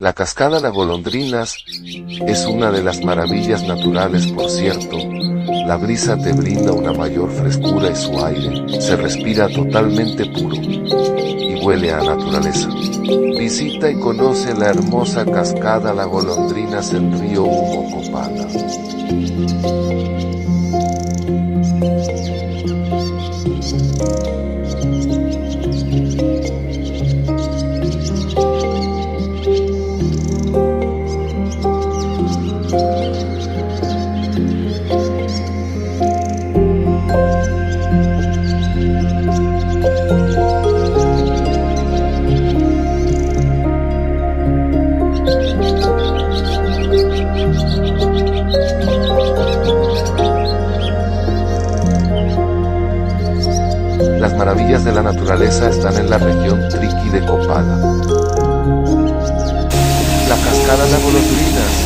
La cascada de golondrinas es una de las maravillas naturales, por cierto. La brisa te brinda una mayor frescura y su aire se respira totalmente puro y huele a naturaleza. Visita y conoce la hermosa cascada La Golondrinas en Río Humo Copala. Maravillas de la naturaleza están en la región Triqui de Copala. La cascada de golondrinas.